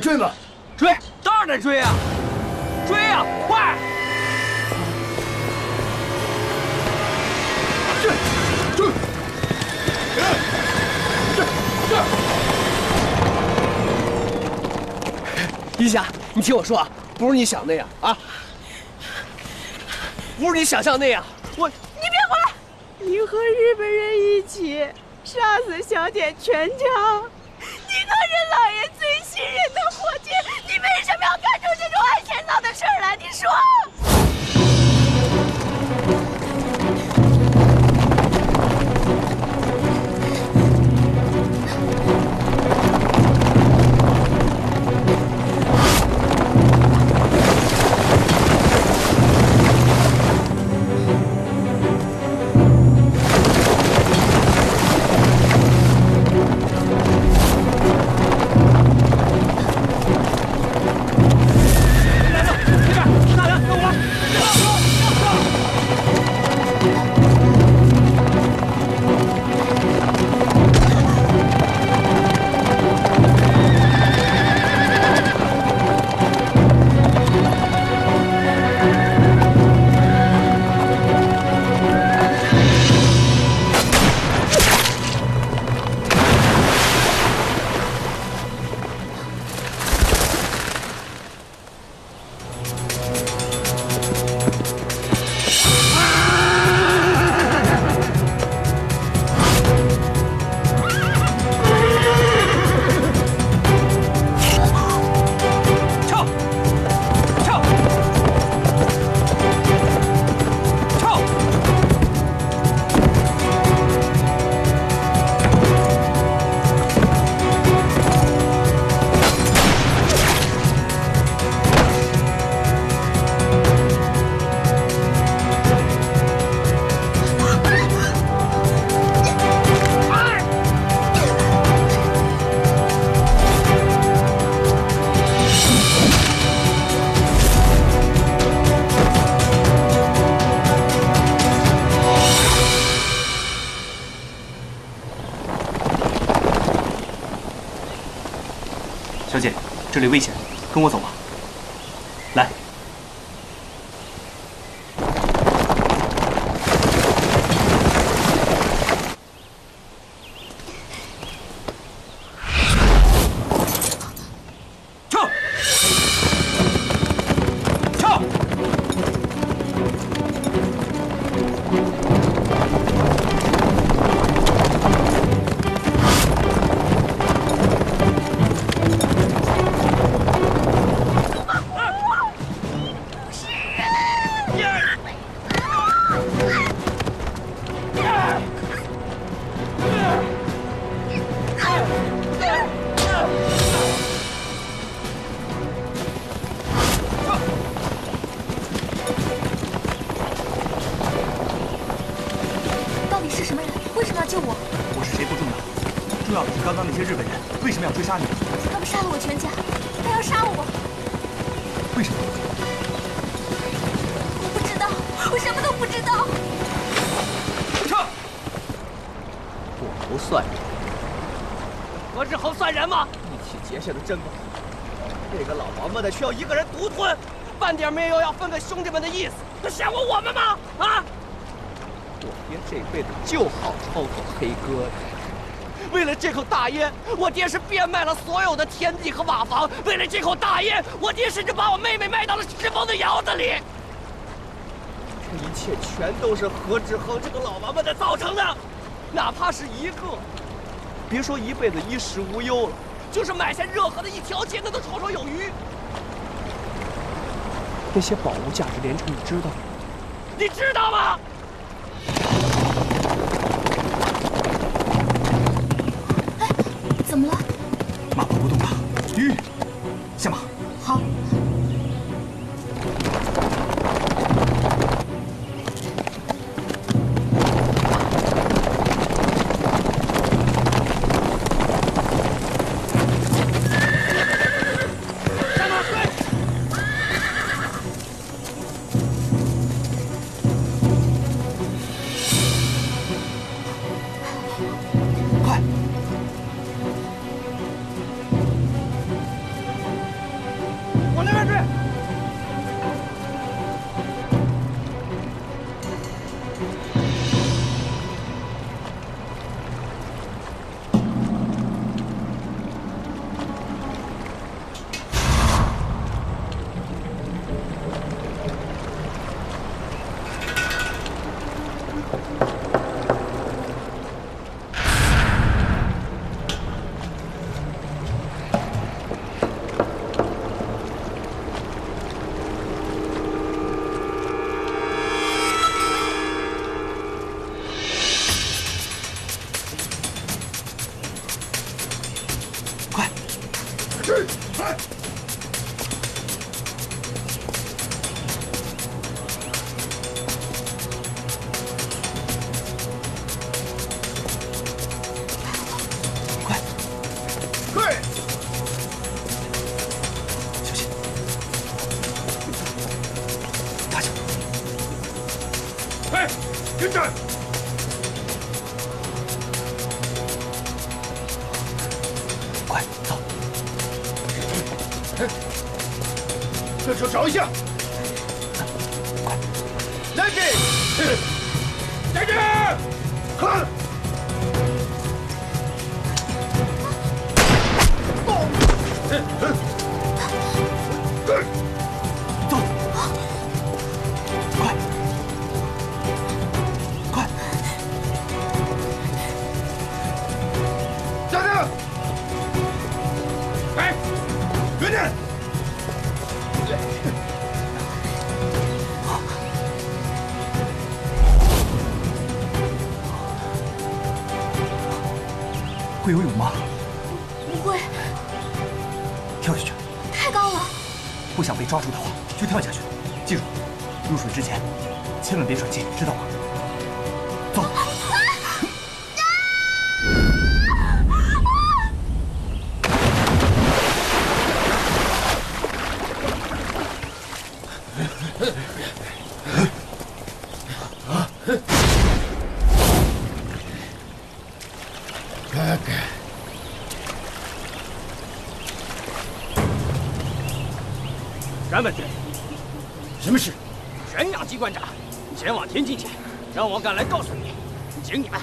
还追吗？追，当然得追啊！追啊，快！一霞，你听我说啊，不是你想那样啊，不是你想象那样。我，你别过来！你和日本人一起杀死小姐全家，跟我走吧。一起结下的珍宝，这个老王八蛋需要一个人独吞，半点没有要分给兄弟们的意思。他想过我们吗？啊！我爹这辈子就好抽口黑疙瘩，为了这口大烟，我爹是变卖了所有的田地和瓦房；为了这口大烟，我爹甚至把我妹妹卖到了石峰的窑子里。这一切全都是何志恒这个老王八蛋造成的，哪怕是一个，别说一辈子衣食无忧了，就是买下热河的一条街，那都绰绰有余。那些宝物价值连城，你知道吗？你知道吗？会游泳吗？不会。跳下去。太高了。不想被抓住的话，就跳下去。记住，入水之前千万别喘气，知道吗？敢来告诉你，请你们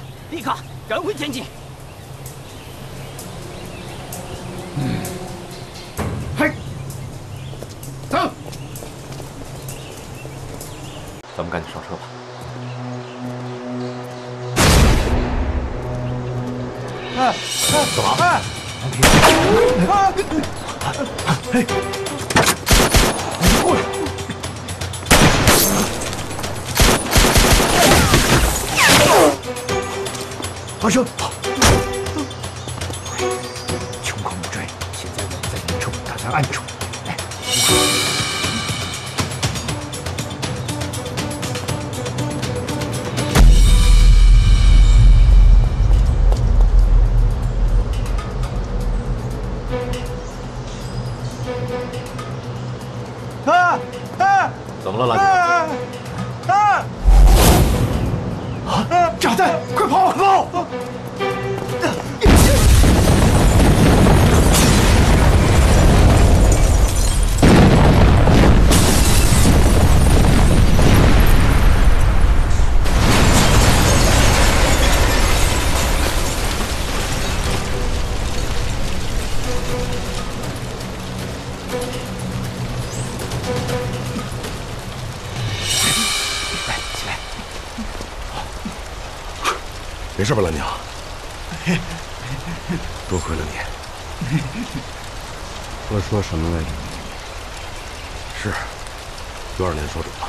事吧，蓝娘？多亏了你。我说什么来着？是，有二年说准了。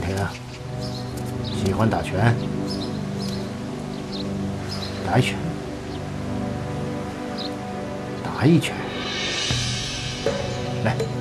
今天啊。喜欢打拳。打一拳。打一拳。来。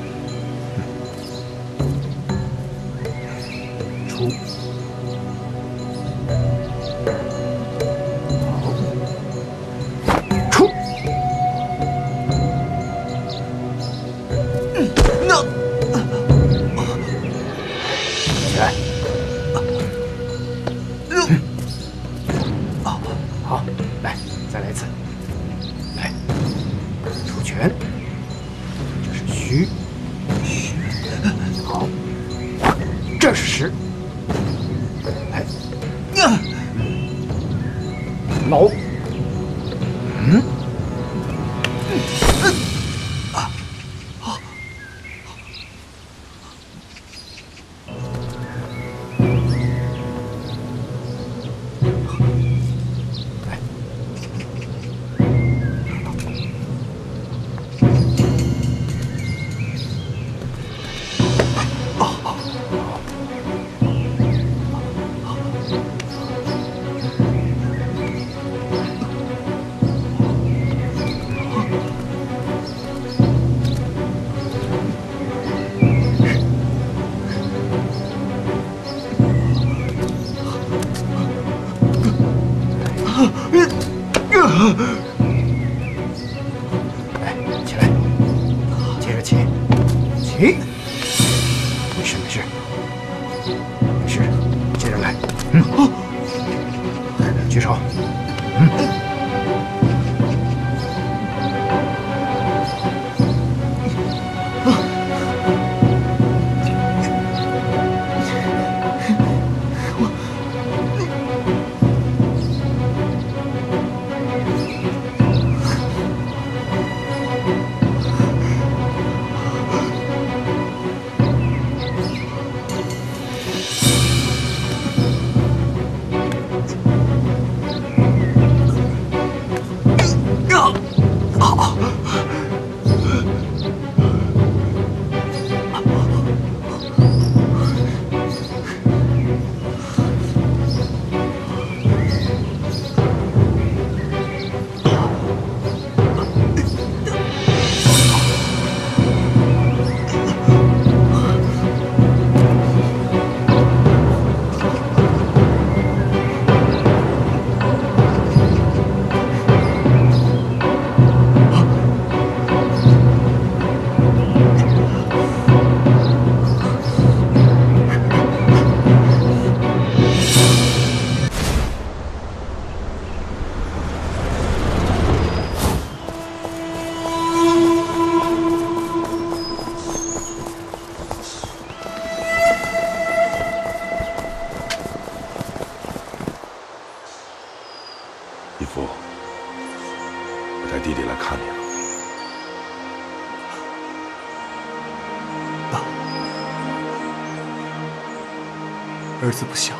子不小。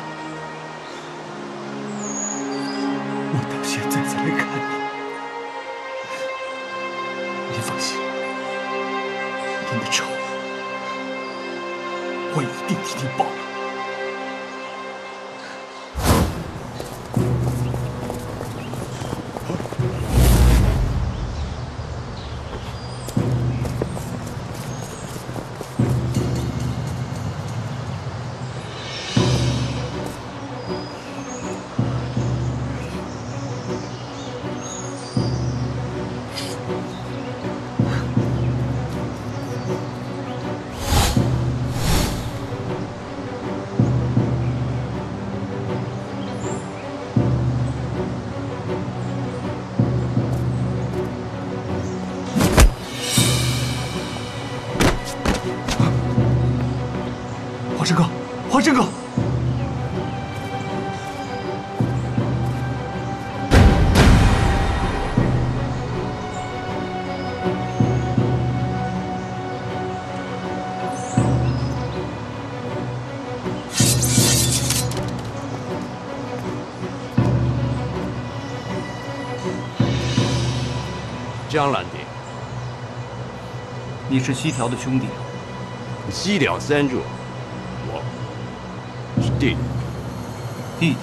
江兰弟，你是西条的兄弟，西条三柱，我是弟弟。弟弟，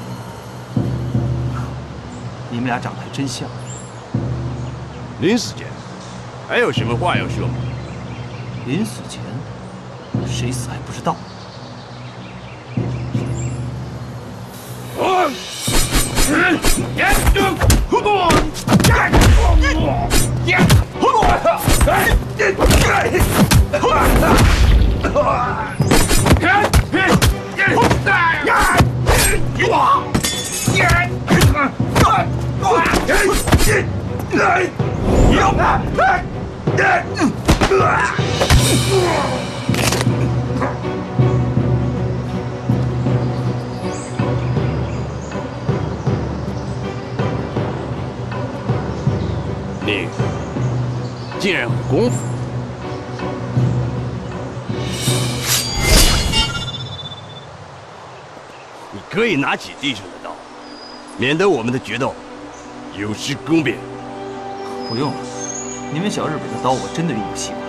你们俩长得还真像。临死前还有什么话要说吗？临死前，谁死还不知道。竟然有功夫！你可以拿起地上的刀，免得我们的决斗有失公平。不用了，你们小日本的刀我真的用不习惯。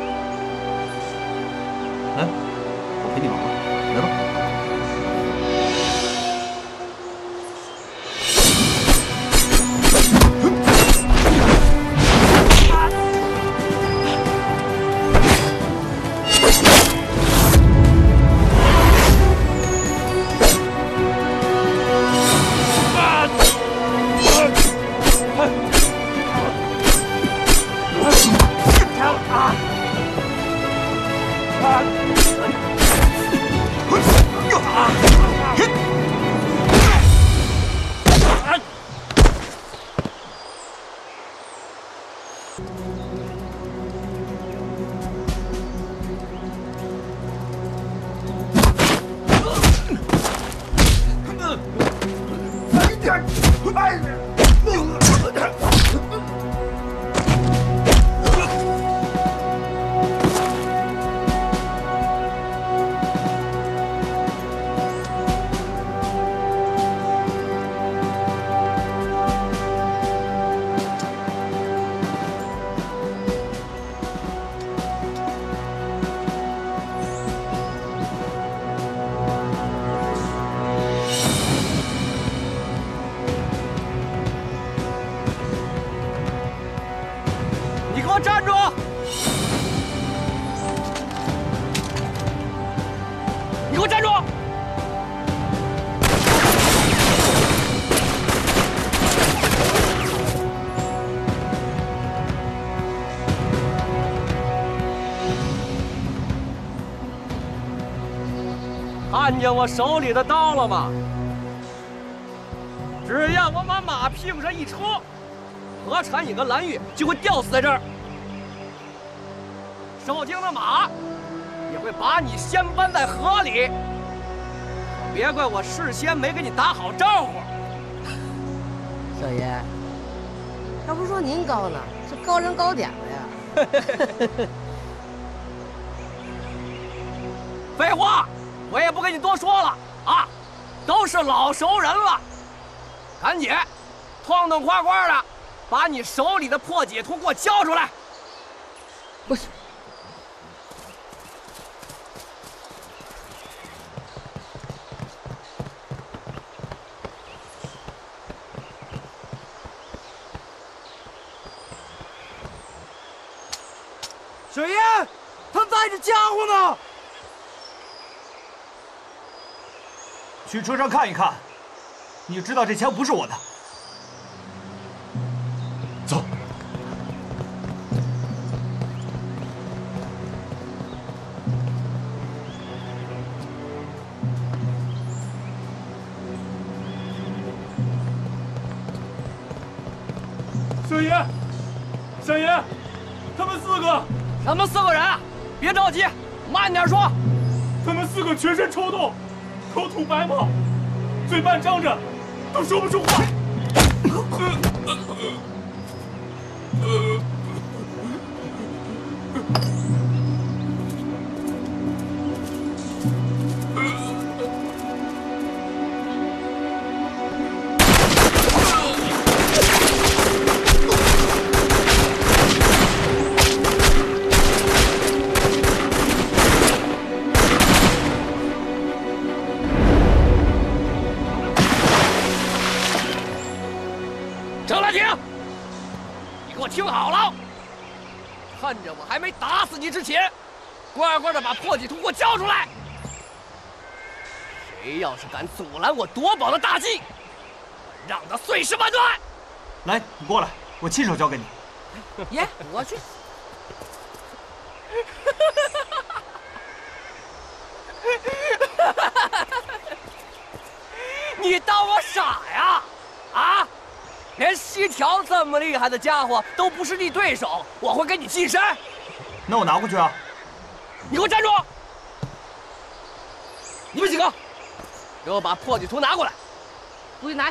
看见我手里的刀了吗？只要我把马屁股上一戳，何产一个蓝玉就会吊死在这儿。受惊的马也会把你掀翻在河里。别怪我事先没给你打好招呼。少爷，还不是说您高呢，是高人高点了呀。废话，我也不跟你多说了啊，都是老熟人了，赶紧，痛痛快快的，把你手里的破解图给我交出来。不是，小叶，他带着家伙呢。去车上看一看，你就知道这枪不是我的。走。小爷，小爷，他们四个，他们四个人，别着急，慢点说。他们四个全身抽动，口吐白沫，嘴半张着，都说不出话。交出来。谁要是敢阻拦我夺宝的大计，让他碎尸万段！来，你过来，我亲手交给你。爷，我去。你当我傻呀？啊？连西条这么厉害的家伙都不是你对手，我会跟你近身？那我拿过去啊！你给我站住！你们几个，给我把破地图拿过来！不许拿！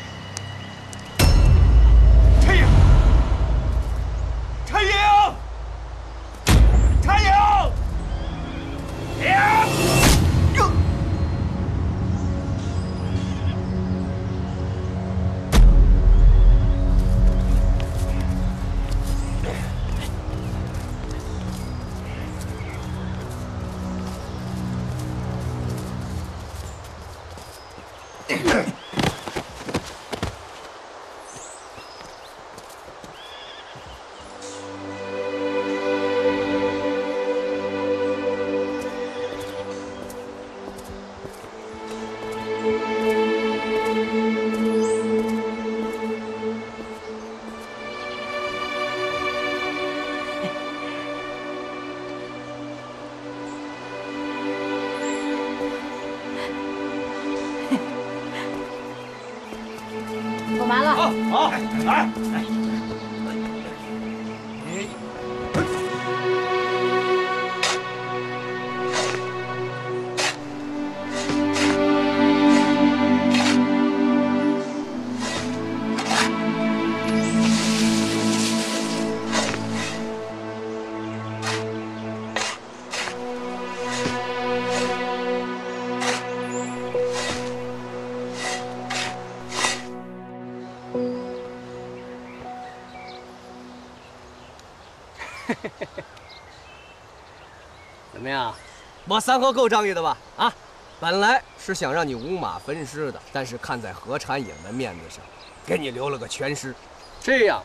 我三河够仗义的吧？啊，本来是想让你五马分尸的，但是看在何禅影的面子上，给你留了个全尸，这样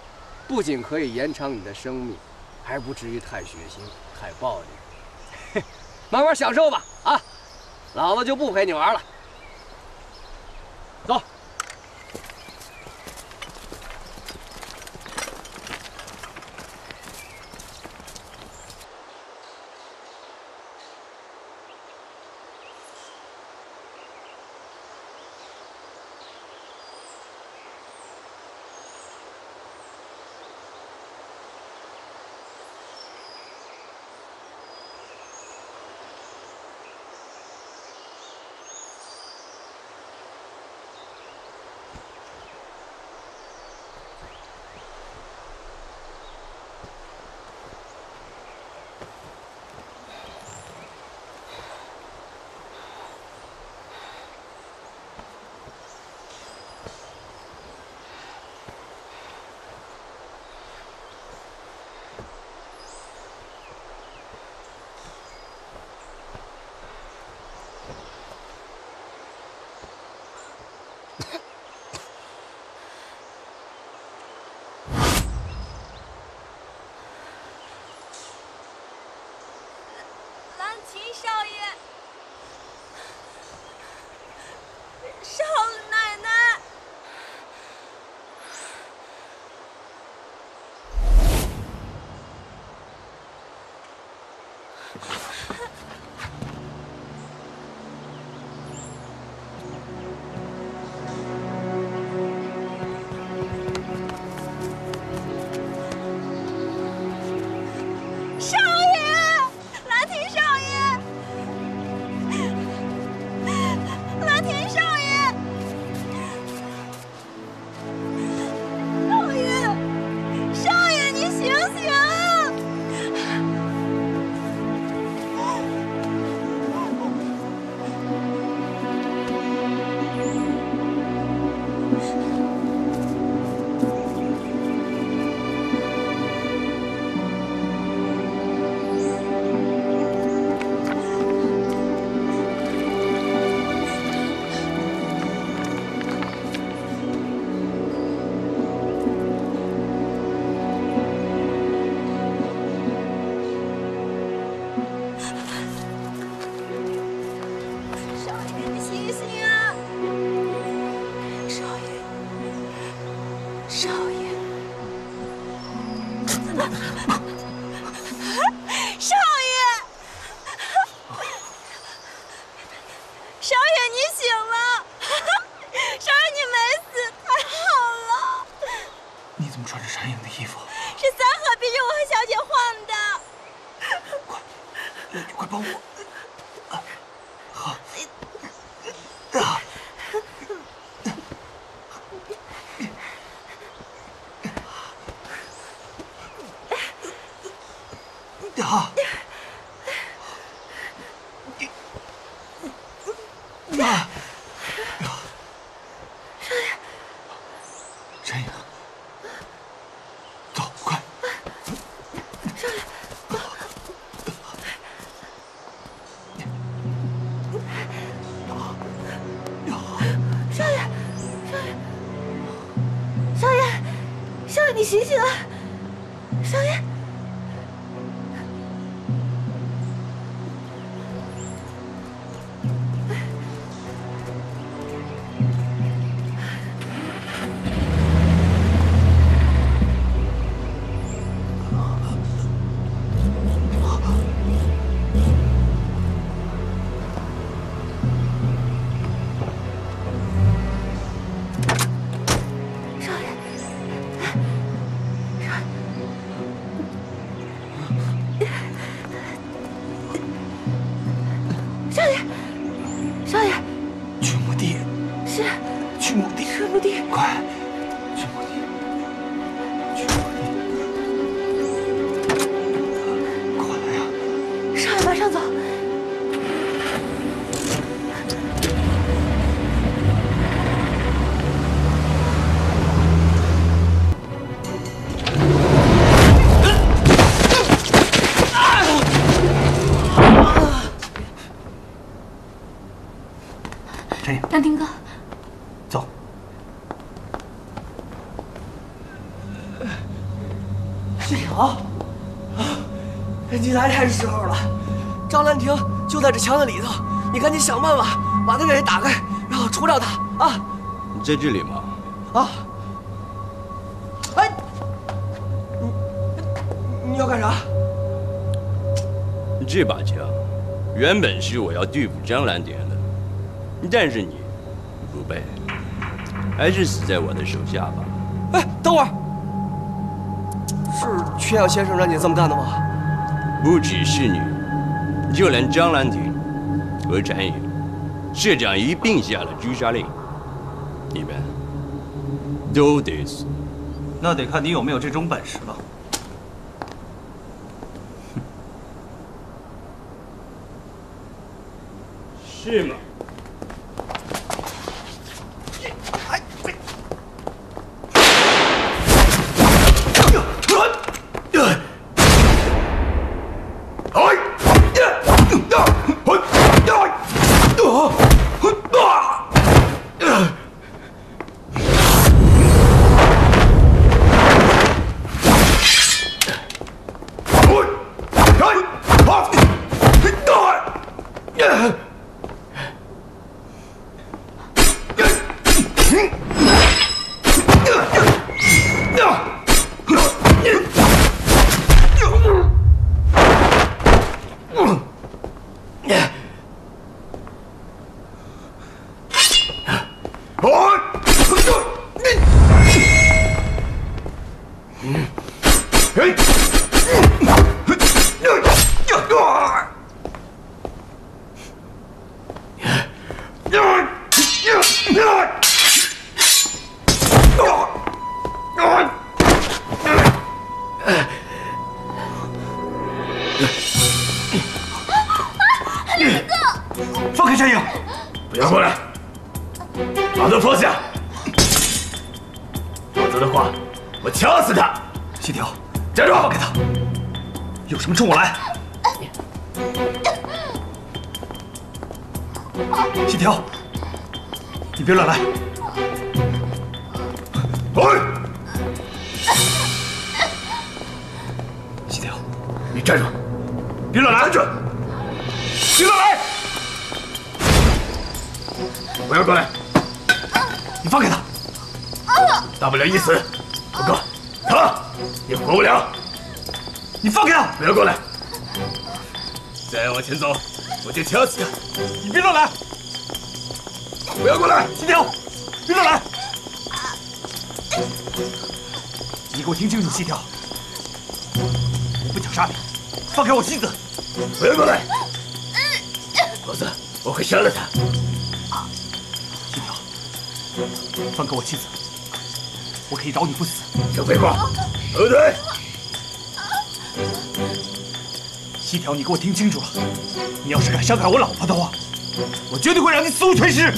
不仅可以延长你的生命，还不至于太血腥、太暴力。慢慢享受吧，啊，老子就不陪你玩了。醒醒啊，你来太时候了，张兰亭就在这墙子里头，你赶紧想办法把他给打开，然后除掉他啊你在这里吗？啊！哎，你你要干啥？这把枪原本是我要对付张兰亭的，但是你不备，还是死在我的手下吧。哎，等会儿，是缺氧先生让你这么干的吗？不只是你，就连张兰亭和展宇，社长一并下了诛杀令，你们都得死。那得看你有没有这种本事了。给我听清楚，细条，我不想杀你，放开我妻子！不要过来！否则我会杀了他。细条，放开我妻子，我可以饶你不死。少废话，后退！细条，你给我听清楚了，你要是敢伤害我老婆的话，我绝对会让你死无全尸！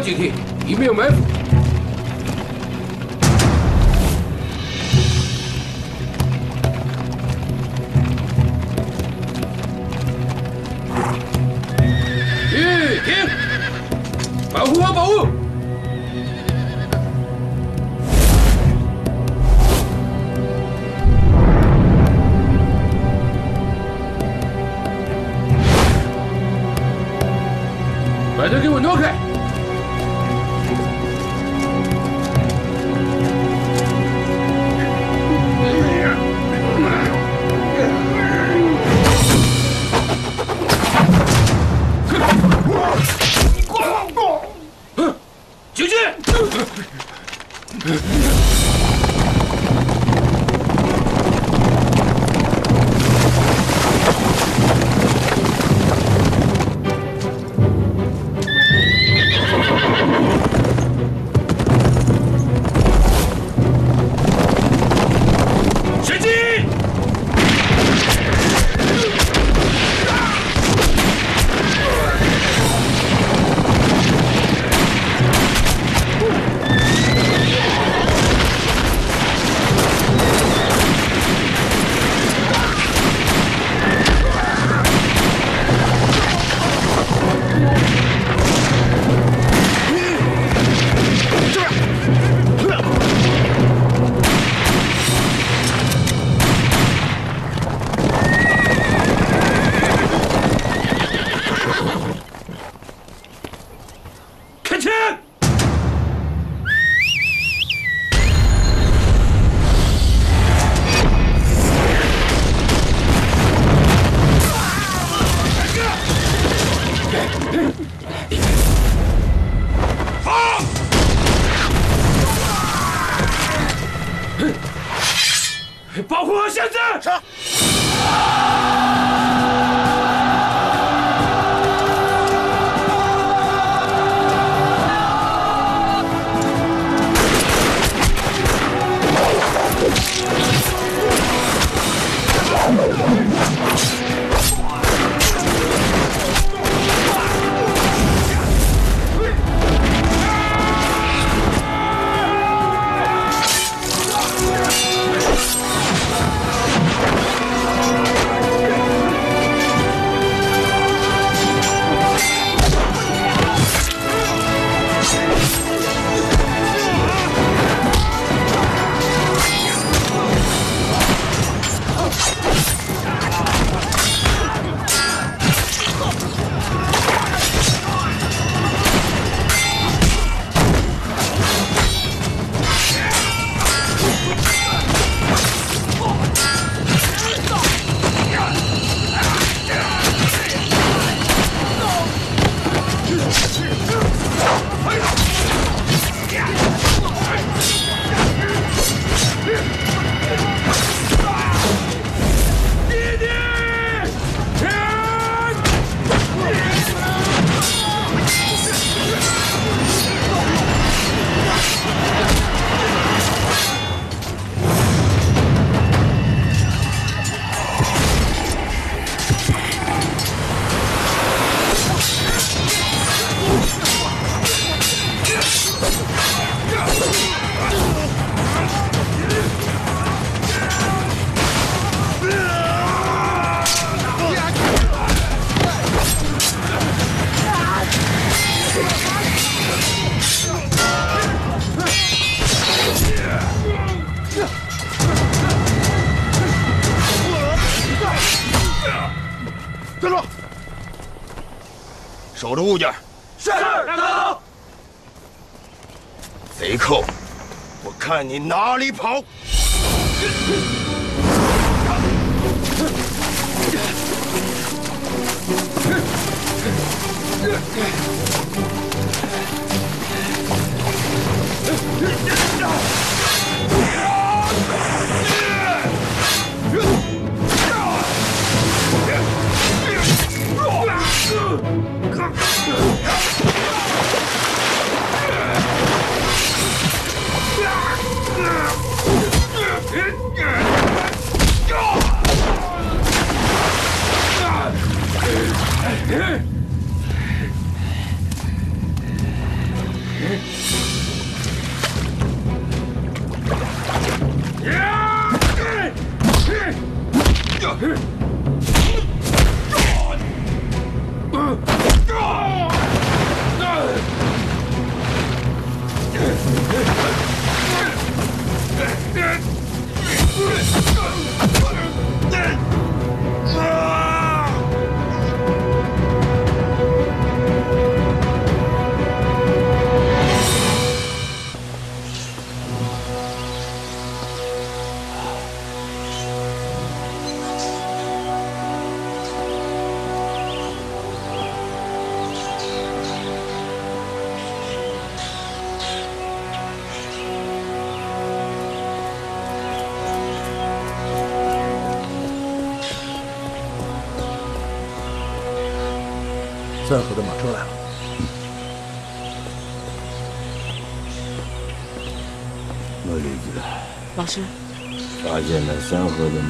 警惕里面有埋伏。你哪里跑！了三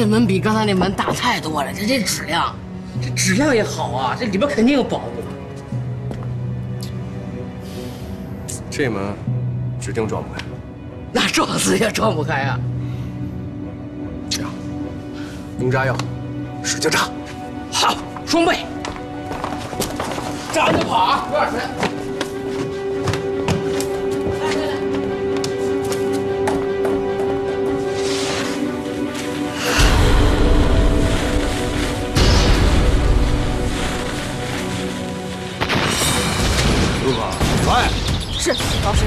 这门比刚才那门大太多了，这这质量，这质量也好啊，这里边肯定有宝物。这门指定撞不开，那撞死也撞不开啊！这样，用炸药，使劲炸。好，双倍。炸完就跑啊！有点深。老师，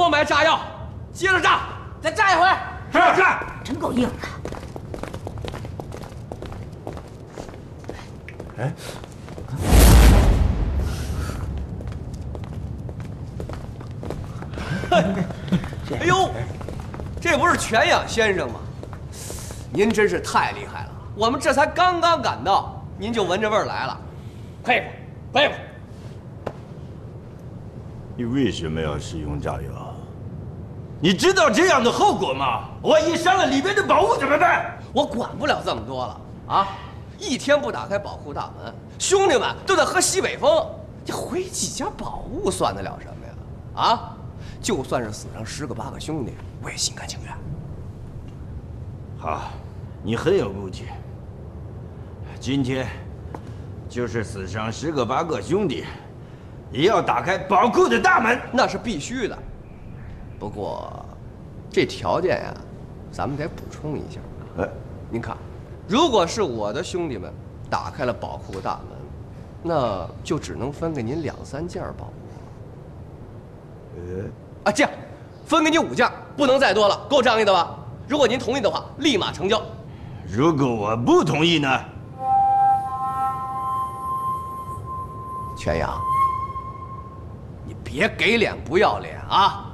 多买炸药，接着炸，再炸一回。是是，真够硬的。哎，哎呦，这不是全养先生吗？您真是太厉害了！我们这才刚刚赶到，您就闻着味儿来了，佩服佩服。你为什么要使用炸药？你知道这样的后果吗？万一伤了里边的宝物怎么办？我管不了这么多了啊！一天不打开宝库大门，兄弟们都在喝西北风，这回几件宝物算得了什么呀？啊！就算是死上十个八个兄弟，我也心甘情愿。好，你很有骨气。今天就是死上十个八个兄弟，也要打开宝库的大门。那是必须的。不过，这条件呀，咱们得补充一下。哎，您看，如果是我的兄弟们打开了宝库大门，那就只能分给您两三件宝物了。呃，啊，这样，分给你五件，不能再多了，够仗义的吧？如果您同意的话，立马成交。如果我不同意呢？全阳，你别给脸不要脸啊！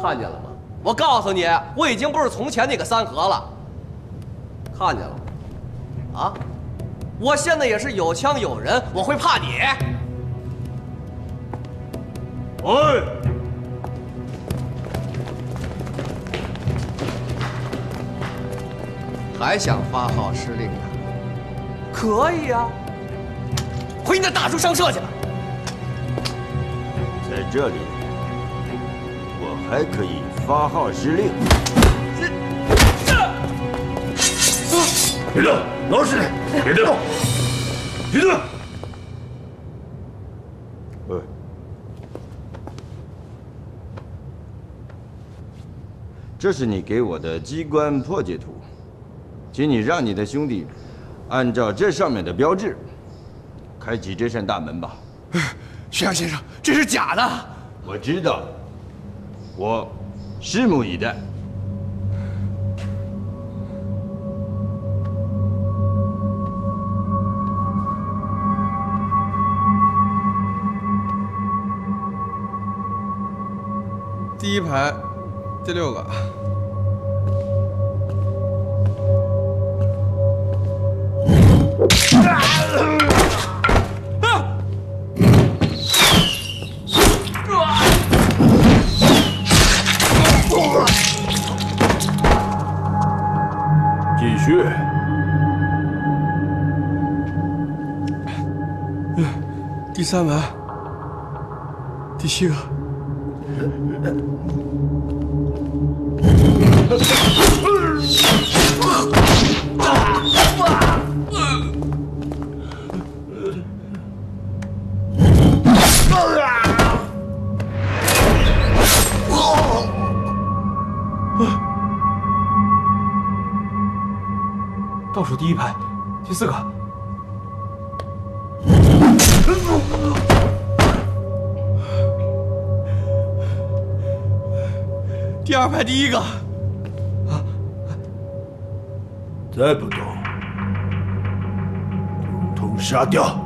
看见了吗？我告诉你，我已经不是从前那个三河了。看见了吗？啊！我现在也是有枪有人，我会怕你？哎！还想发号施令啊？可以啊、回你那大树上社去吧。在这里，我还可以发号施令。别动，老实点，别动，别动。喂，这是你给我的机关破解图，请你让你的兄弟按照这上面的标志开启这扇大门吧。徐阳先生，这是假的。我知道，我拭目以待。第一排，第六个。三排，第七个。倒数第一排，第四个。二排第一个。再不动，统统杀掉！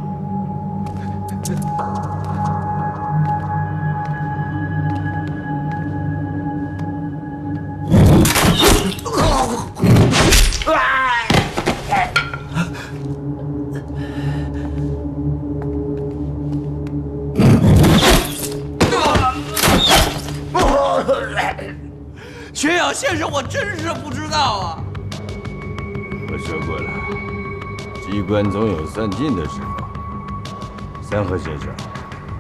散尽的时候。三河先生，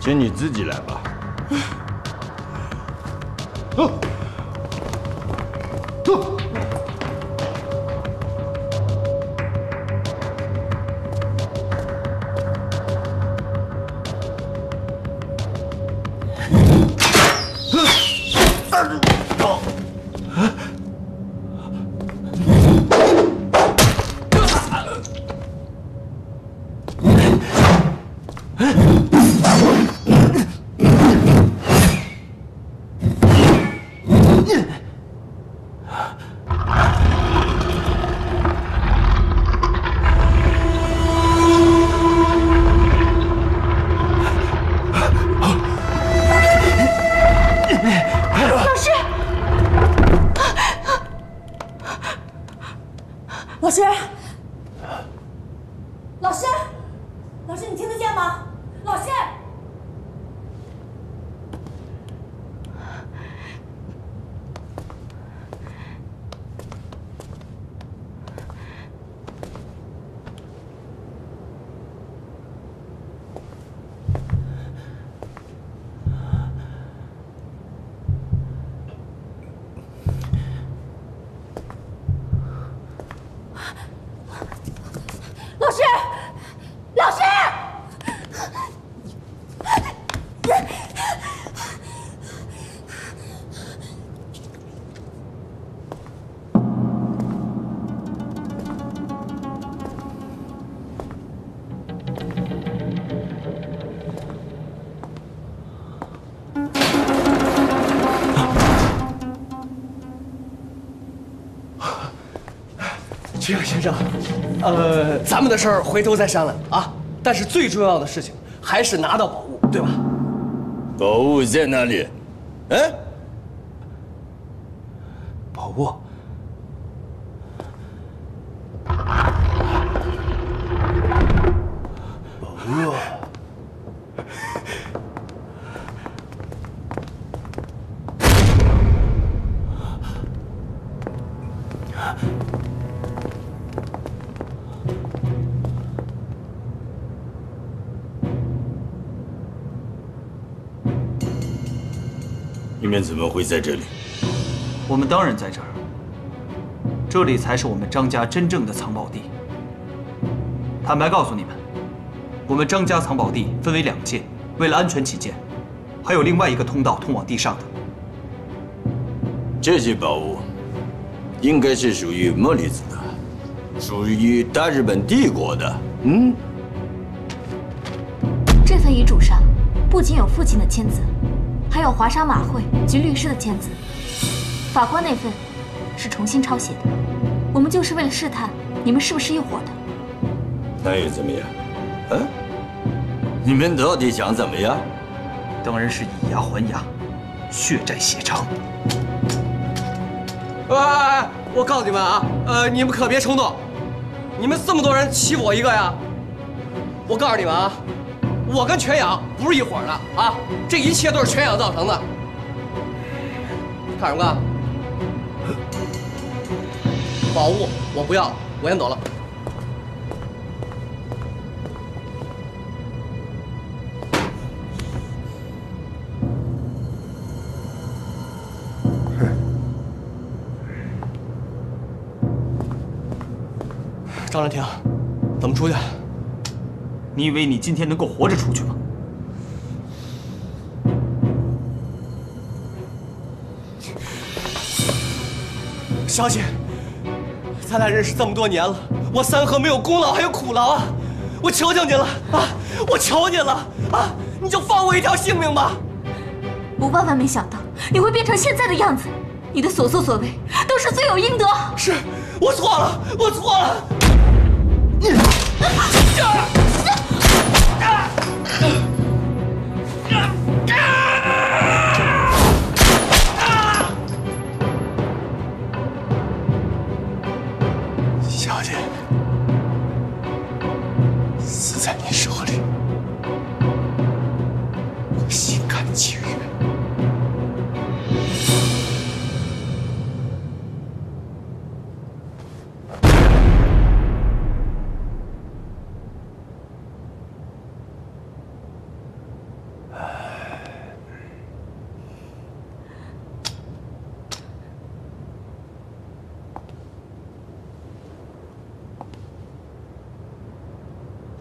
请你自己来吧。呃，咱们的事儿回头再商量啊。但是最重要的事情还是拿到宝物，对吧？宝物在哪里？哎，们怎么会在这里？我们当然在这儿，这里才是我们张家真正的藏宝地。坦白告诉你们，我们张家藏宝地分为两界，为了安全起见，还有另外一个通道通往地上的。这些宝物应该是属于莫里子的，属于大日本帝国的。嗯，这份遗嘱上不仅有父亲的签字，还有华沙马会及律师的签字。法官那份是重新抄写的，我们就是为了试探你们是不是一伙的。那又怎么样？啊？你们到底想怎么样？当然是以牙还牙，血债血偿。哎哎哎！我告诉你们啊，呃，你们可别冲动，你们这么多人欺负我一个呀！我告诉你们啊，我跟全养不是一伙的啊，这一切都是全养造成的。看什么看？宝物我不要了，我先走了。张兰亭，怎么出去？你以为你今天能够活着出去吗？小姐，咱俩认识这么多年了，我三河没有功劳还有苦劳啊！我求求你了啊！我求你了啊！你就放我一条性命吧！我万万没想到你会变成现在的样子，你的所作所为都是罪有应得。是我错了，我错了。你小 Ah!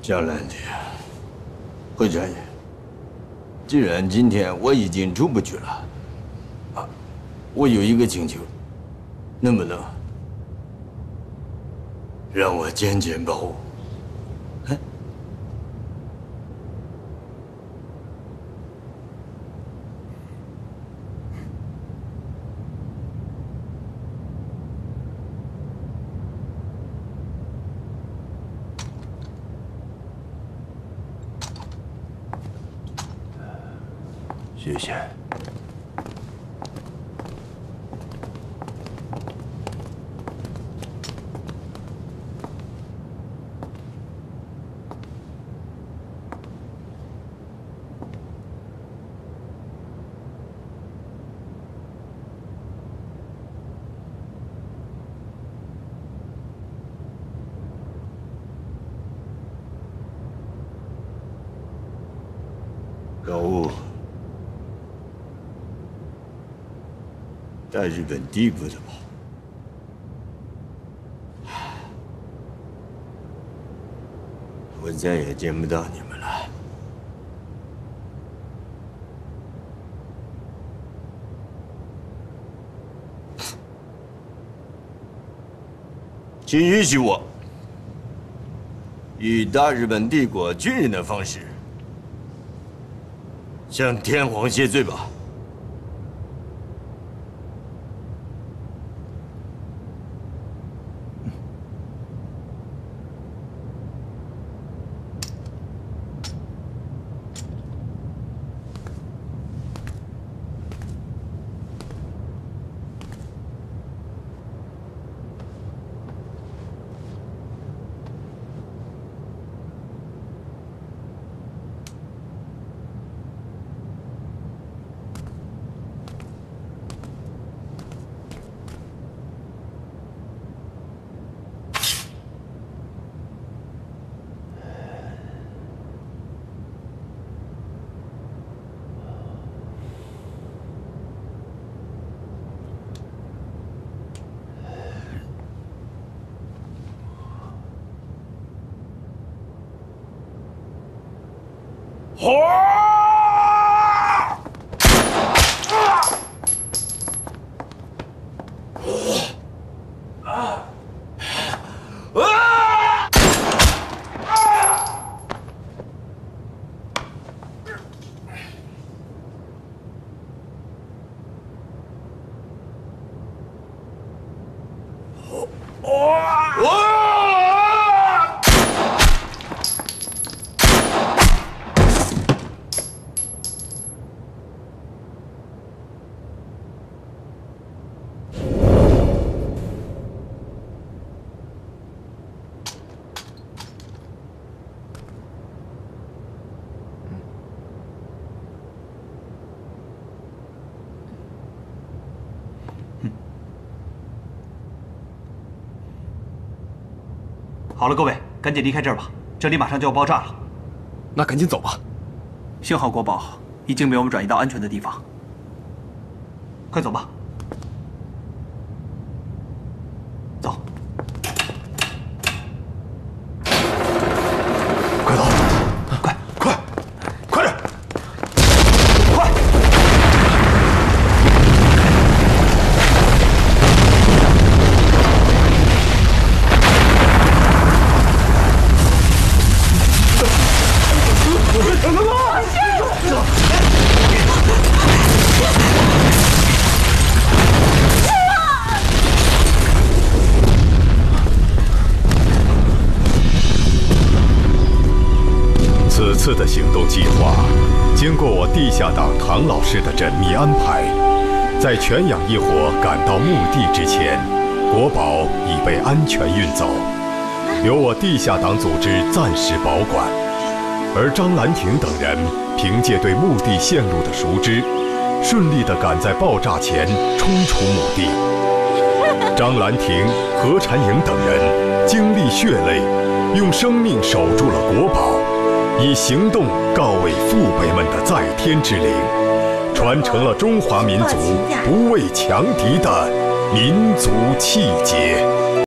江兰亭，会长爷，既然今天我已经出不去了，啊，我有一个请求，能不能让我见见宝？谢谢。高悟，大日本帝国的吧，我再也见不到你们了。请允许我以大日本帝国军人的方式向天皇谢罪吧。了，各位，赶紧离开这儿吧，这里马上就要爆炸了。那赶紧走吧。幸好国宝已经被我们转移到安全的地方，快走吧。唐老师的缜密安排，在全养一伙赶到墓地之前，国宝已被安全运走，由我地下党组织暂时保管。而张兰亭等人凭借对墓地线路的熟知，顺利地赶在爆炸前冲出墓地。张兰亭、何婵莹等人经历血泪，用生命守住了国宝。以行动告慰父辈们的在天之灵，传承了中华民族不畏强敌的民族气节。